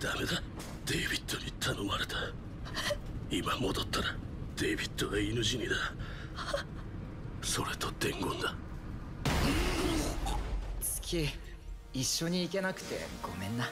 ダメだ。デイビッドに頼まれた。今戻ったらデイビッドが犬死にだ。それと伝言だ。月一緒に行けなくてごめんな。